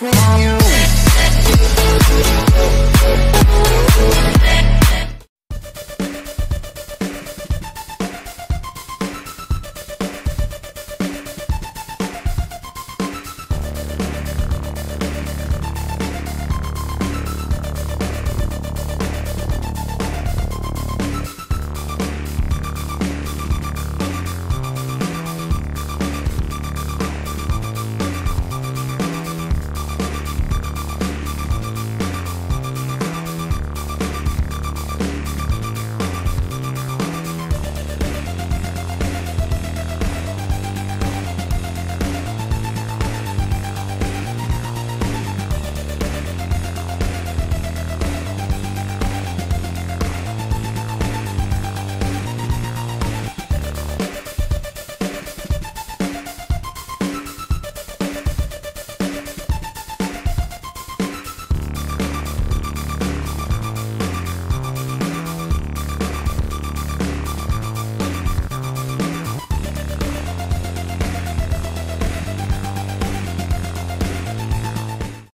lost me. in you